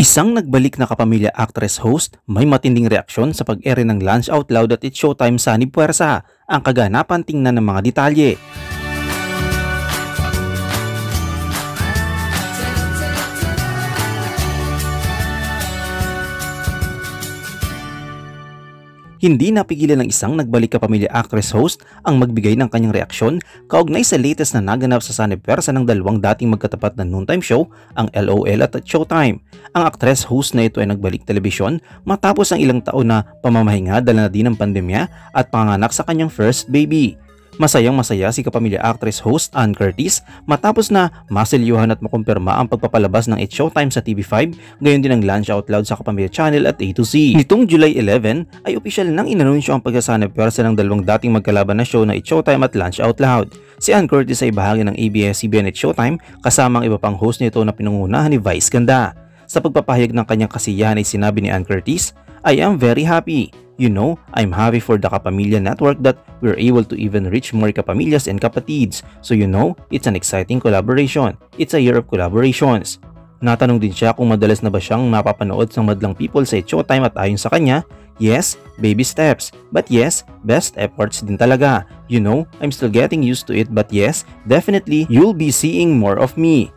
Isang nagbalik na kapamilya actress host may matinding reaksyon sa pag-ere ng Lunch Out Loud at It's Showtime sa Ni Puwersa. Ang kaganapan tingnan ng mga detalye. Hindi napigilan ng isang nagbalik kapamilya actress host ang magbigay ng kanyang reaksyon kaugnay sa latest na naganap sa sanipersa ng dalawang dating magkatapat na noontime show, ang LOL at Showtime. Ang actress host na ito ay nagbalik telebisyon matapos ang ilang taon na pamamahinga dala na din ng pandemya at panganak sa kanyang first baby. Masayang masaya si kapamilya actress host Ann Curtis matapos na masilyuhan at makumpirma ang pagpapalabas ng It's Showtime sa TV5 gayon din ang Lunch Out Loud sa kapamilya channel at A2C. Nitong July 11 ay opisyal nang inanunsyo ang pagsasanay pwersa ng dalawang dating magkalaban na show na It's Showtime at Lunch Out Loud. Si Ann Curtis ay bahagi ng ABS-CBN at Showtime kasama ang iba pang host nito na pinangunahan ni Vice Ganda. Sa pagpapahayag ng kanyang kasiyahan ay sinabi ni Ann Curtis, I am very happy. You know, I'm happy for the Kapamilya network that we're able to even reach more kapamilyas and kapatids. So you know, it's an exciting collaboration. It's a year of collaborations. Natanong din siya kung madalas na ba siyang napapanood ng madlang people sa Showtime at ayon sa kanya, yes, baby steps. But yes, best efforts din talaga. You know, I'm still getting used to it but yes, definitely you'll be seeing more of me.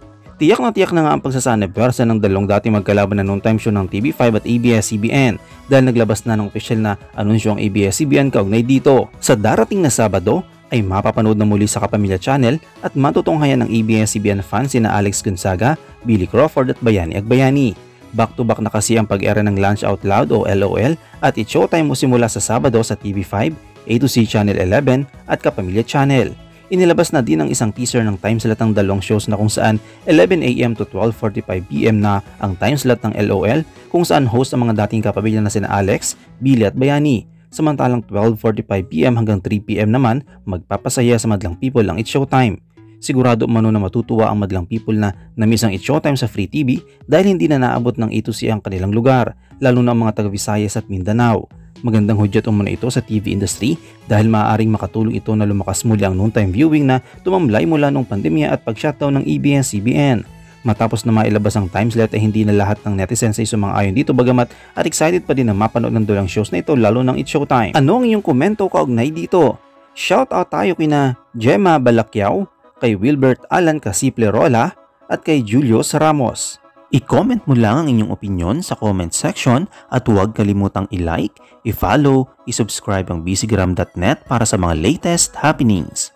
Tiyak na tiyak na nga ang pagsasanib-versa ng dalawang dati magkalaban na noong time show ng TV5 at ABS-CBN dahil naglabas na ng opisyal na anunsyo ang ABS-CBN kaugnay dito. Sa darating na Sabado ay mapapanood na muli sa Kapamilya Channel at matutunghayan ng ABS-CBN fans sina Alex Gonzaga, Billy Crawford at Bayani Agbayani. Back-to-back na kasi ang pag-era ng Lunch Out Loud o LOL at It's Showtime mo simula sa Sabado sa TV5, A2C Channel 11 at Kapamilya Channel inilabas na din ang isang teaser ng timeslot ng dalawang shows na kung saan 11am to 12.45pm na ang timeslot ng LOL kung saan host ang mga dating kapamilya na sina Alex, Billy at Bayani. Samantalang 12.45pm hanggang 3pm naman magpapasaya sa madlang people ang It's Showtime. Sigurado mano na matutuwa ang madlang people na namiss ang It's Showtime sa Free TV dahil hindi na naabot ng A2C ang kanilang lugar, lalo na ang mga taga Visayas at Mindanao. Magandang hudyat umano ito sa TV industry dahil maaaring makatulong ito na lumakas muli ang noontime viewing na tumamlay mula nung pandemya at pag-shutdown ng ABS-CBN. Matapos na mailabas ang timeslot ay hindi na lahat ng netizens ay sumang-ayon dito bagamat at excited pa din na mapanood ng dulang shows na ito lalo ng It's Showtime. Ano ang iyong komento kaugnay dito? Shoutout tayo kina Gemma Balakyaw, kay Wilbert Alan Casiple Rola at kay Julius Ramos. I-comment mo lang ang inyong opinion sa comment section at huwag kalimutang i-like, i-follow, i-subscribe ang busygram.net para sa mga latest happenings.